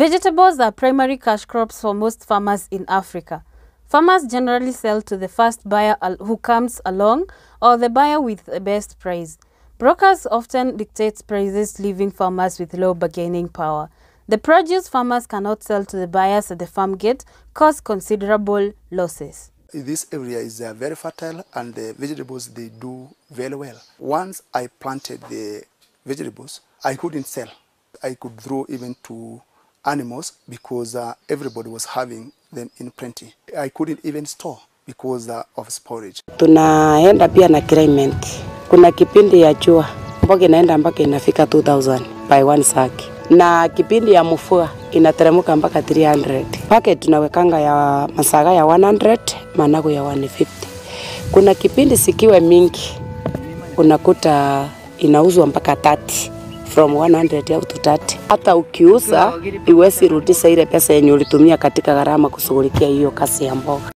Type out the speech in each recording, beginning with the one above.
Vegetables are primary cash crops for most farmers in Africa. Farmers generally sell to the first buyer who comes along or the buyer with the best price. Brokers often dictate prices, leaving farmers with low bargaining power. The produce farmers cannot sell to the buyers at the farm gate cause considerable losses. This area is uh, very fertile and the vegetables they do very well. Once I planted the vegetables, I couldn't sell. I could throw even to animals because uh, everybody was having them in plenty. I couldn't even store because uh, of sporage. Tunaenda pia na climate. Kuna kipindi ya jua mboga inaenda mpaka inafika 2000 by one sack, na kipindi ya mvua inateremka mpaka 300. Packet tunawekanga ya masaga ya 100, manago ya 150. Kuna kipindi sikiwe mingi unakuta inauzwa mpaka 30 from 100 au to 30. Hata ukiuza iwezi rudisha ile pesa yenye ulitumia katika gharama kushughulikia hiyo kasi ya mboga.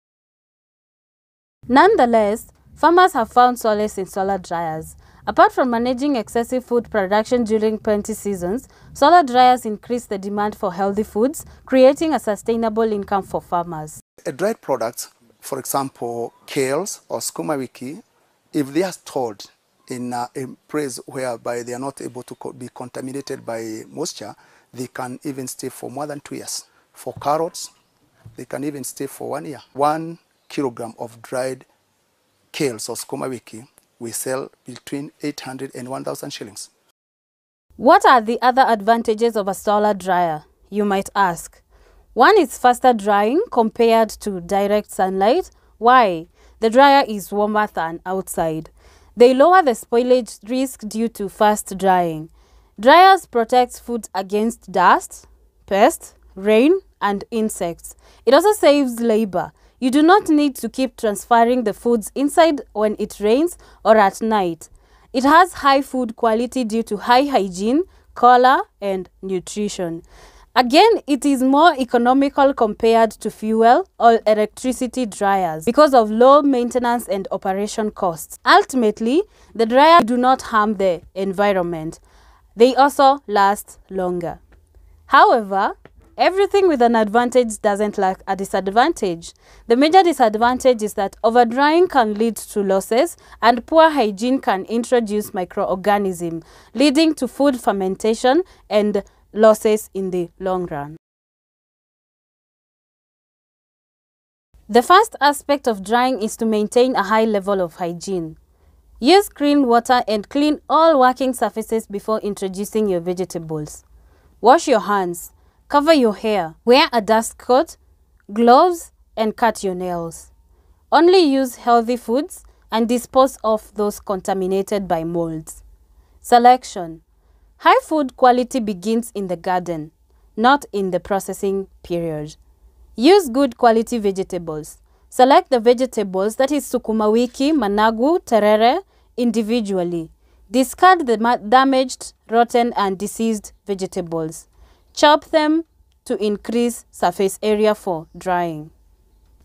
Nonetheless, farmers have found solace in solar dryers. Apart from managing excessive food production during plenty seasons, solar dryers increase the demand for healthy foods, creating a sustainable income for farmers. A dried product, for example, kales or skumawiki, if they are stored in a, place whereby they are not able to co- be contaminated by moisture, they can even stay for more than two years. For carrots, they can even stay for one year. One kilogram of dried kales or sukuma wiki, we sell between 800 and 1,000 shillings. What are the other advantages of a solar dryer, you might ask? One is faster drying compared to direct sunlight. Why? The dryer is warmer than outside. They lower the spoilage risk due to fast drying. Dryers protect food against dust, pests, rain, and insects. It also saves labor. You do not need to keep transferring the foods inside when it rains or at night. It has high food quality due to high hygiene, color, and nutrition. Again, it is more economical compared to fuel or electricity dryers because of low maintenance and operation costs. Ultimately, the dryers do not harm the environment. They also last longer. However, everything with an advantage doesn't lack a disadvantage. The major disadvantage is that overdrying can lead to losses and poor hygiene can introduce microorganisms, leading to food fermentation and losses in the long run. The first aspect of drying is to maintain a high level of hygiene. Use clean water and clean all working surfaces before introducing your vegetables. Wash your hands, cover your hair, wear a dust coat, gloves, and cut your nails. Only use healthy foods and dispose of those contaminated by molds. Selection High food quality begins in the garden, not in the processing period. Use good quality vegetables. Select the vegetables that is sukuma wiki, managu, terere individually. Discard the damaged, rotten and diseased vegetables. Chop them to increase surface area for drying.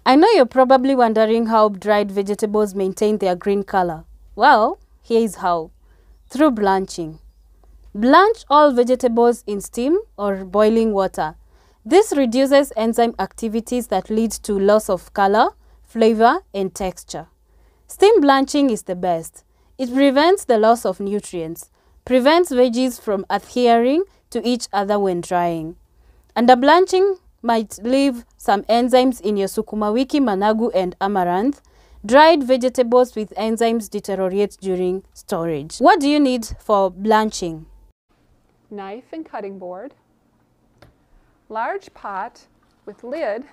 I know you're probably wondering how dried vegetables maintain their green color. Well, here is how. Through blanching. Blanch all vegetables in steam or boiling water. This reduces enzyme activities that lead to loss of color, flavor, and texture. Steam blanching is the best. It prevents the loss of nutrients, prevents veggies from adhering to each other when drying. Under blanching might leave some enzymes in your sukuma wiki, managu, and amaranth. Dried vegetables with enzymes deteriorate during storage. What do you need for blanching? Knife and cutting board, large pot with lid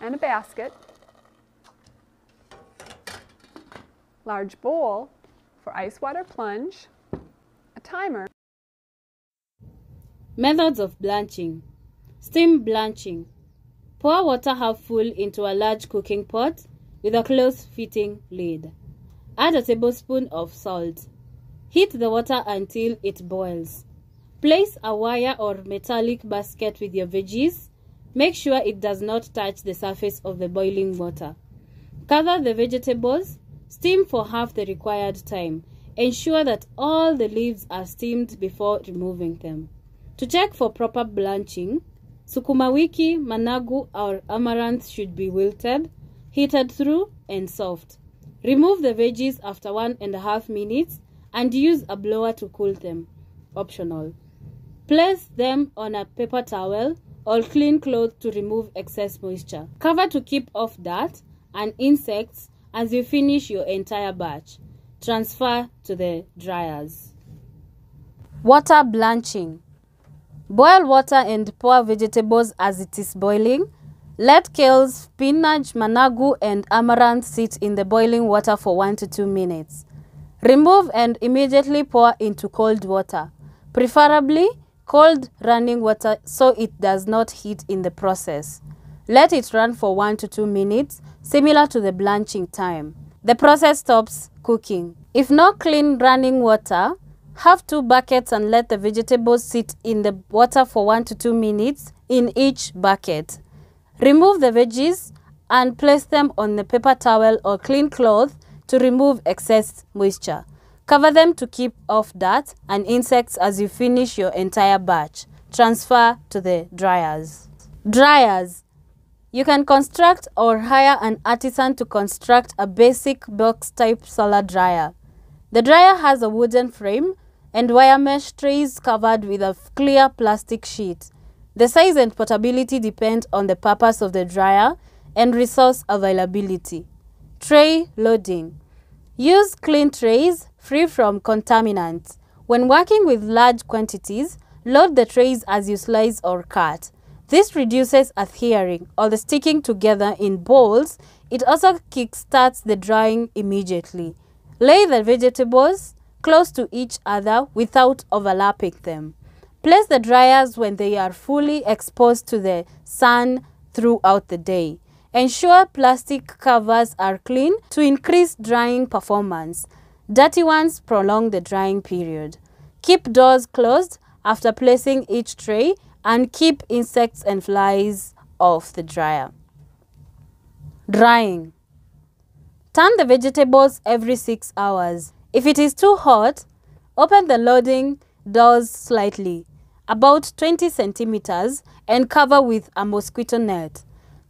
and a basket, large bowl for ice water plunge, a timer. Methods of blanching. Steam blanching. Pour water half full into a large cooking pot with a close-fitting lid. Add a tablespoon of salt. Heat the water until it boils. Place a wire or metallic basket with your veggies. Make sure it does not touch the surface of the boiling water. Cover the vegetables. Steam for half the required time. Ensure that all the leaves are steamed before removing them. To check for proper blanching, sukuma wiki, managu, or amaranth should be wilted, heated through, and soft. Remove the veggies after one and a half minutes and use a blower to cool them. Optional. Place them on a paper towel or clean cloth to remove excess moisture. Cover to keep off dirt and insects as you finish your entire batch. Transfer to the dryers. Water blanching. Boil water and pour vegetables as it is boiling. Let kales, spinach, managu, and amaranth sit in the boiling water for 1 to 2 minutes. Remove and immediately pour into cold water, preferably cold running water so it does not heat in the process. Let it run for 1 to 2 minutes, similar to the blanching time. The process stops cooking. If no clean running water, have two buckets and let the vegetables sit in the water for 1 to 2 minutes in each bucket. Remove the veggies and place them on the paper towel or clean cloth to remove excess moisture. Cover them to keep off dirt and insects as you finish your entire batch. Transfer to the dryers. Dryers. You can construct or hire an artisan to construct a basic box type solar dryer. The dryer has a wooden frame and wire mesh trays covered with a clear plastic sheet. The size and portability depend on the purpose of the dryer and resource availability. Tray loading. Use clean trays free from contaminants. When working with large quantities, load the trays as you slice or cut. This reduces adhering or the sticking together in bowls. It also kickstarts the drying immediately. Lay the vegetables close to each other without overlapping them. Place the dryers when they are fully exposed to the sun throughout the day. Ensure plastic covers are clean to increase drying performance. Dirty ones prolong the drying period. Keep doors closed after placing each tray and keep insects and flies off the dryer. Drying. Turn the vegetables every 6 hours. If it is too hot, open the loading doors slightly, about 20 centimeters, and cover with a mosquito net.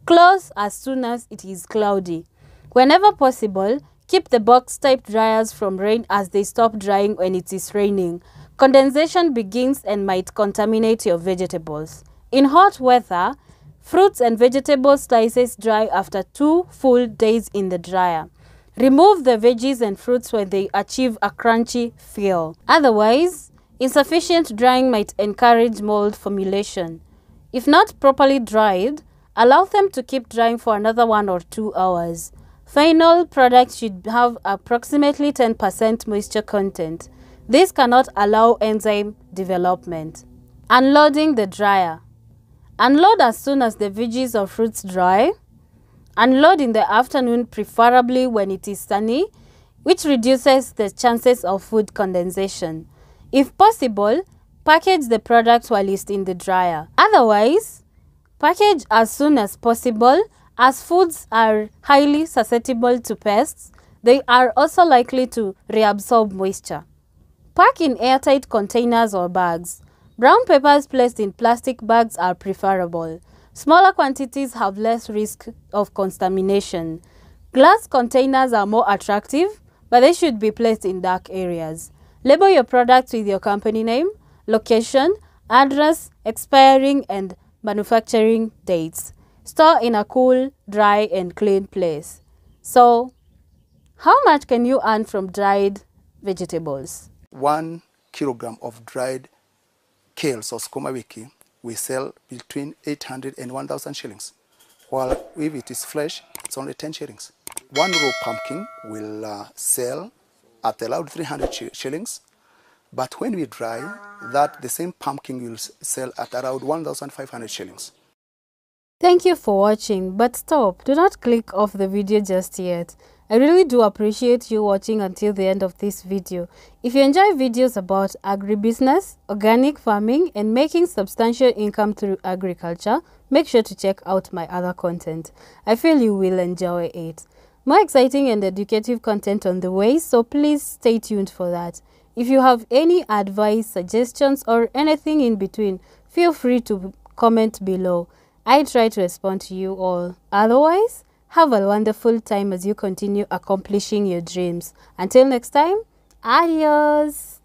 Close as soon as it is cloudy. Whenever possible, keep the box type dryers from rain as they stop drying when it is raining. Condensation begins and might contaminate your vegetables. In hot weather, fruits and vegetable slices dry after two full days in the dryer. Remove the veggies and fruits when they achieve a crunchy feel. Otherwise, insufficient drying might encourage mold formulation. If not properly dried, allow them to keep drying for another one or two hours. Final product should have approximately 10% moisture content. This cannot allow enzyme development. Unloading the dryer. Unload as soon as the veggies or fruits dry. Unload in the afternoon, preferably when it is sunny, which reduces the chances of food condensation. If possible, package the product while it's in the dryer. Otherwise, package as soon as possible as foods are highly susceptible to pests. They are also likely to reabsorb moisture. Pack in airtight containers or bags. Brown papers placed in plastic bags are preferable. Smaller quantities have less risk of contamination. Glass containers are more attractive, but they should be placed in dark areas. Label your products with your company name, location, address, expiring and manufacturing dates. Store in a cool, dry and clean place. So, how much can you earn from dried vegetables? One kilogram of dried kales or sukuma wiki we sell between 800 and 1,000 shillings. While if it is fresh, it's only 10 shillings. One raw pumpkin will uh, sell at around 300 shillings, but when we dry, that the same pumpkin will sell at around 1,500 shillings. Thank you for watching, but stop, do not click off the video just yet. I really do appreciate you watching until the end of this video. If you enjoy videos about agribusiness, organic farming and making substantial income through agriculture, make sure to check out my other content. I feel you will enjoy it. More exciting and educative content on the way, so please stay tuned for that. If you have any advice, suggestions, or anything in between, feel free to comment below. I try to respond to you all. Otherwise, have a wonderful time as you continue accomplishing your dreams. Until next time, adios.